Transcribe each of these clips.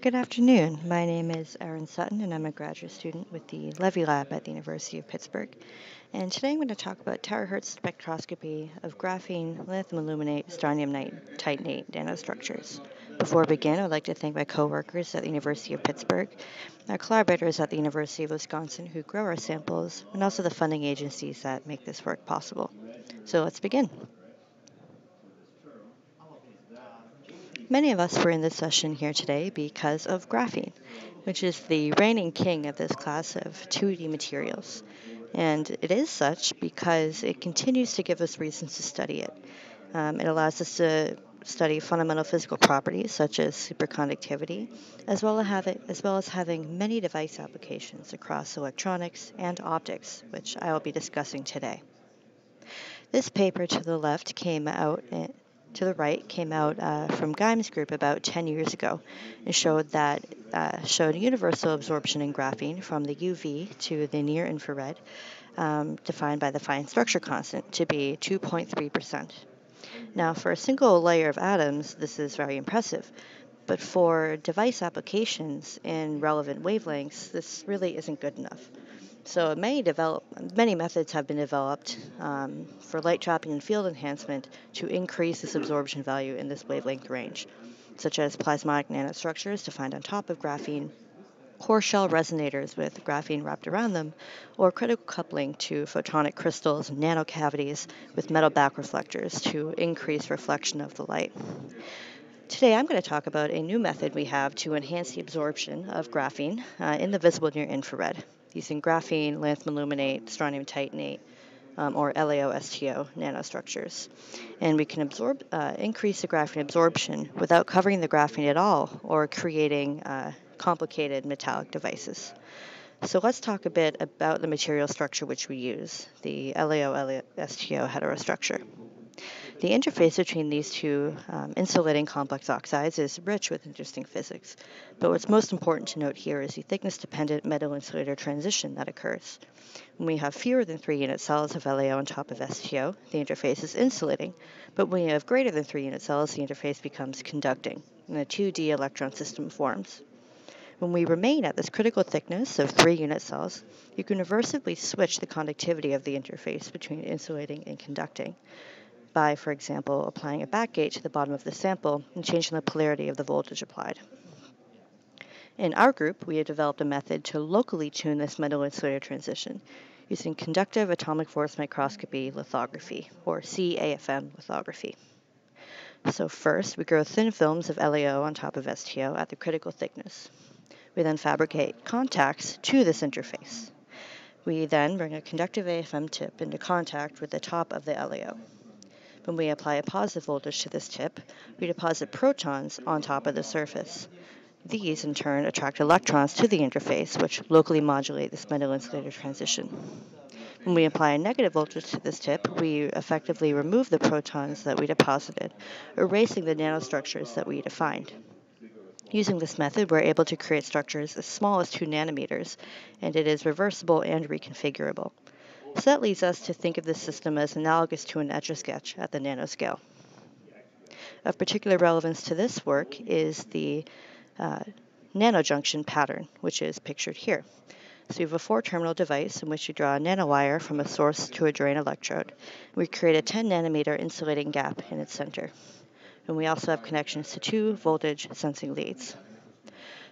Good afternoon. My name is Erin Sutton, and I'm a graduate student with the Levy Lab at the University of Pittsburgh. And today I'm going to talk about terahertz spectroscopy of graphene, lanthanum aluminate, strontium titanate nanostructures. Before I begin, I'd like to thank my coworkers at the University of Pittsburgh, our collaborators at the University of Wisconsin who grow our samples, and also the funding agencies that make this work possible. So let's begin. Many of us were in this session here today because of graphene, which is the reigning king of this class of 2D materials. And it is such because it continues to give us reasons to study it. Um, it allows us to study fundamental physical properties such as superconductivity, as well, as well as having many device applications across electronics and optics, which I will be discussing today. This paper to the left came out to the right came out uh, from Geim's group about 10 years ago and showed that uh, showed universal absorption in graphene from the UV to the near infrared, um, defined by the fine structure constant to be 2.3%. Now, for a single layer of atoms, this is very impressive. But for device applications in relevant wavelengths, this really isn't good enough. So many develop many methods have been developed um, for light trapping and field enhancement to increase this absorption value in this wavelength range, such as plasmonic nanostructures defined on top of graphene, core shell resonators with graphene wrapped around them, or critical coupling to photonic crystals nanocavities with metal back reflectors to increase reflection of the light. Today I'm going to talk about a new method we have to enhance the absorption of graphene uh, in the visible near infrared using graphene, lanthanum aluminate, strontium titanate, um, or LAO-STO nanostructures. And we can absorb, uh, increase the graphene absorption without covering the graphene at all or creating uh, complicated metallic devices. So let's talk a bit about the material structure which we use, the LAO-STO heterostructure. The interface between these two um, insulating complex oxides is rich with interesting physics, but what's most important to note here is the thickness-dependent metal-insulator transition that occurs. When we have fewer than three unit cells of LAO on top of STO, the interface is insulating, but when we have greater than three unit cells, the interface becomes conducting, and a 2D electron system forms. When we remain at this critical thickness of three unit cells, you can reversibly switch the conductivity of the interface between insulating and conducting by, for example, applying a backgate to the bottom of the sample and changing the polarity of the voltage applied. In our group, we have developed a method to locally tune this metal insulator transition using conductive atomic force microscopy lithography, or CAFM lithography. So first, we grow thin films of LAO on top of STO at the critical thickness. We then fabricate contacts to this interface. We then bring a conductive AFM tip into contact with the top of the LAO. When we apply a positive voltage to this tip, we deposit protons on top of the surface. These, in turn, attract electrons to the interface, which locally modulate this metal insulator transition. When we apply a negative voltage to this tip, we effectively remove the protons that we deposited, erasing the nanostructures that we defined. Using this method, we're able to create structures as small as 2 nanometers, and it is reversible and reconfigurable. So that leads us to think of this system as analogous to an etch-a-sketch at the nanoscale. Of particular relevance to this work is the uh, nanojunction pattern, which is pictured here. So we have a four-terminal device in which you draw a nanowire from a source to a drain electrode. We create a 10 nanometer insulating gap in its center. And we also have connections to two voltage sensing leads.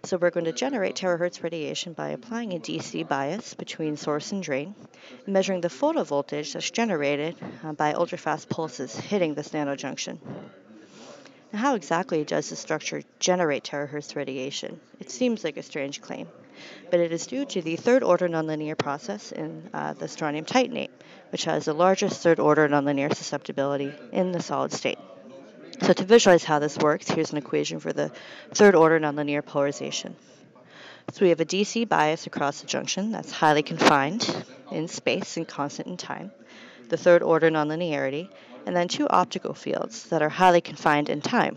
So we're going to generate terahertz radiation by applying a DC bias between source and drain, measuring the photovoltage that's generated uh, by ultrafast pulses hitting this nanojunction. Now, how exactly does the structure generate terahertz radiation? It seems like a strange claim, but it is due to the third order nonlinear process in uh, the strontium titanate, which has the largest third order nonlinear susceptibility in the solid state. So to visualize how this works, here's an equation for the third order nonlinear polarization. So we have a DC bias across the junction that's highly confined in space and constant in time, the third order nonlinearity, and then two optical fields that are highly confined in time.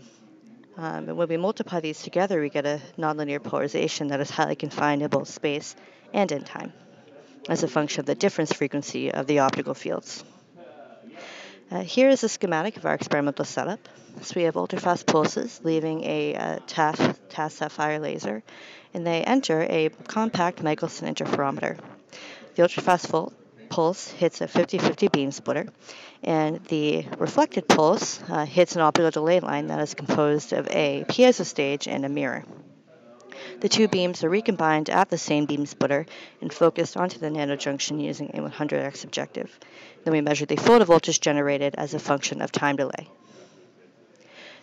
Um, and when we multiply these together, we get a nonlinear polarization that is highly confined in both space and in time as a function of the difference frequency of the optical fields. Uh, here is a schematic of our experimental setup. So we have ultrafast pulses leaving a uh, TAS, TAS Sapphire laser, and they enter a compact Michelson interferometer. The ultrafast pulse hits a 50-50 beam splitter, and the reflected pulse uh, hits an optical delay line that is composed of a piezo stage and a mirror. The two beams are recombined at the same beam splitter and focused onto the nanojunction using a 100x objective. Then we measure the photovoltage generated as a function of time delay.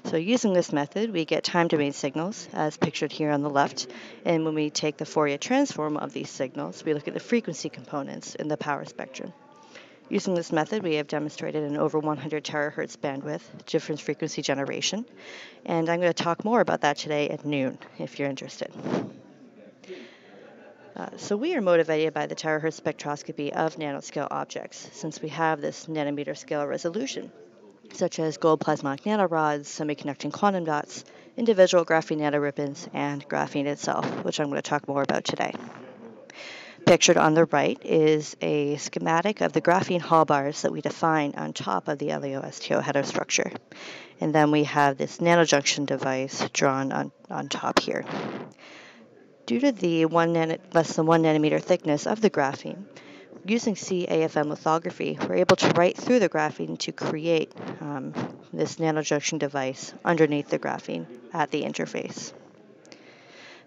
So using this method, we get time domain signals, as pictured here on the left, and when we take the Fourier transform of these signals, we look at the frequency components in the power spectrum. Using this method, we have demonstrated an over 100 terahertz bandwidth difference frequency generation, and I'm going to talk more about that today at noon if you're interested. Uh, so we are motivated by the terahertz spectroscopy of nanoscale objects, since we have this nanometer scale resolution, such as gold plasmonic nanorods, semiconducting quantum dots, individual graphene nanoribbons, and graphene itself, which I'm going to talk more about today. Pictured on the right is a schematic of the graphene Hall bars that we define on top of the LAO-STO heterostructure. And then we have this nanojunction device drawn on, on top here. Due to the one less than one nanometer thickness of the graphene, using CAFM lithography, we're able to write through the graphene to create um, this nanojunction device underneath the graphene at the interface.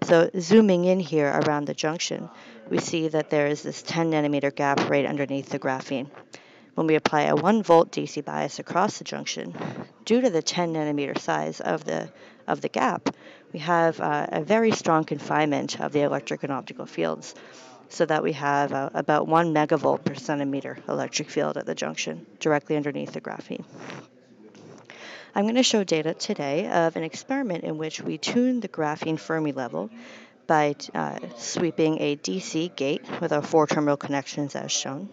So zooming in here around the junction, we see that there is this 10 nanometer gap right underneath the graphene. When we apply a 1 volt DC bias across the junction, due to the 10 nanometer size of the, of the gap, we have uh, a very strong confinement of the electric and optical fields so that we have uh, about 1 megavolt per centimeter electric field at the junction directly underneath the graphene. I'm going to show data today of an experiment in which we tuned the graphene Fermi level by uh, sweeping a DC gate with our four terminal connections as shown.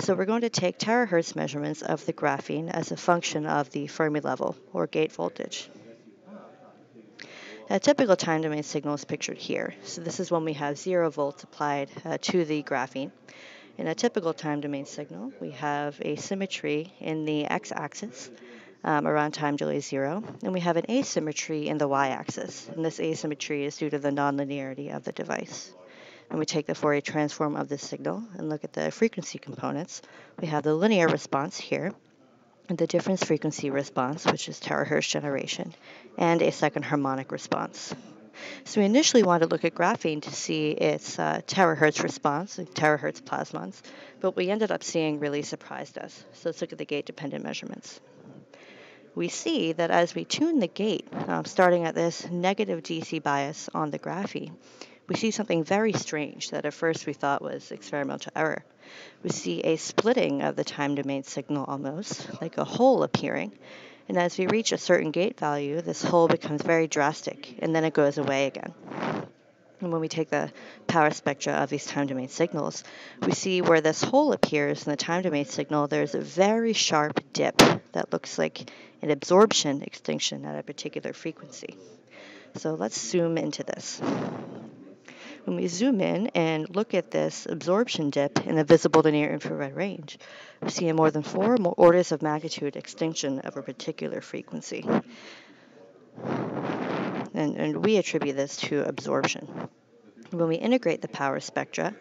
So we're going to take terahertz measurements of the graphene as a function of the Fermi level or gate voltage. A typical time domain signal is pictured here. So this is when we have zero volts applied uh, to the graphene. In a typical time domain signal, we have a symmetry in the x-axis um, around time delay zero. And we have an asymmetry in the y-axis. And this asymmetry is due to the nonlinearity of the device. And we take the Fourier transform of this signal and look at the frequency components. We have the linear response here, and the difference frequency response, which is terahertz generation, and a second harmonic response. So we initially wanted to look at graphene to see its uh, terahertz response, terahertz plasmons, but we ended up seeing really surprised us. So let's look at the gate-dependent measurements we see that as we tune the gate, um, starting at this negative DC bias on the graphene, we see something very strange that at first we thought was experimental error. We see a splitting of the time domain signal almost, like a hole appearing. And as we reach a certain gate value, this hole becomes very drastic, and then it goes away again. And when we take the power spectra of these time domain signals, we see where this hole appears in the time domain signal, there's a very sharp dip that looks like an absorption extinction at a particular frequency. So let's zoom into this. When we zoom in and look at this absorption dip in the visible to near infrared range, we see a more than four orders of magnitude extinction of a particular frequency and, and we attribute this to absorption. When we integrate the power spectra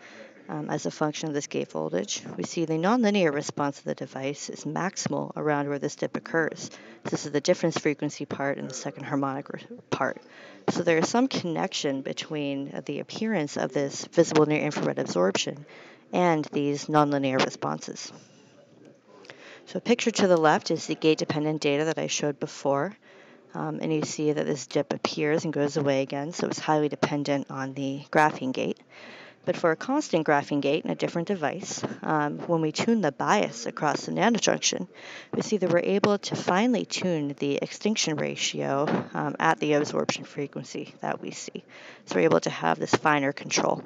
um, as a function of this gate voltage, we see the nonlinear response of the device is maximal around where this dip occurs. This is the difference frequency part and the second harmonic part. So there is some connection between the appearance of this visible near infrared absorption and these nonlinear responses. So a picture to the left is the gate-dependent data that I showed before. Um, and you see that this dip appears and goes away again, so it's highly dependent on the graphene gate. But for a constant graphene gate in a different device, um, when we tune the bias across the nanojunction, we see that we're able to finely tune the extinction ratio um, at the absorption frequency that we see. So we're able to have this finer control.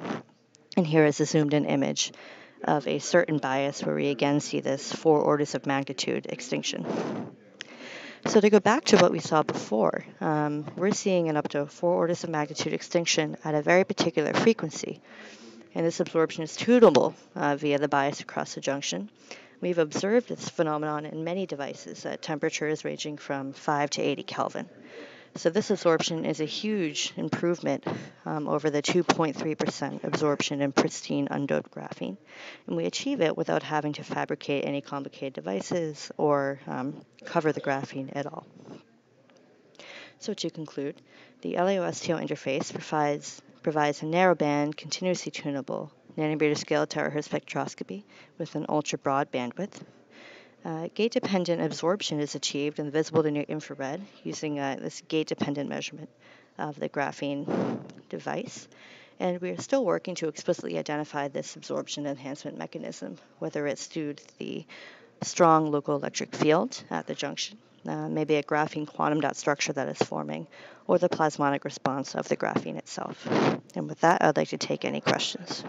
And here is a zoomed in image of a certain bias where we again see this four orders of magnitude extinction. So to go back to what we saw before, um, we're seeing an up to four orders of magnitude extinction at a very particular frequency. And this absorption is tunable uh, via the bias across the junction We've observed this phenomenon in many devices at temperatures ranging from 5 to 80 Kelvin. So this absorption is a huge improvement um, over the 2.3% absorption in pristine undoped graphene. And we achieve it without having to fabricate any complicated devices or um, cover the graphene at all. So to conclude, the LAO-STO interface provides, provides a narrowband, continuously tunable nanometer scale terahertz spectroscopy with an ultra broad bandwidth. Uh, gate dependent absorption is achieved in the visible to near infrared using uh, this gate dependent measurement of the graphene device. And we are still working to explicitly identify this absorption enhancement mechanism, whether it's through the strong local electric field at the junction uh, maybe a graphene quantum dot structure that is forming, or the plasmonic response of the graphene itself. And with that, I'd like to take any questions.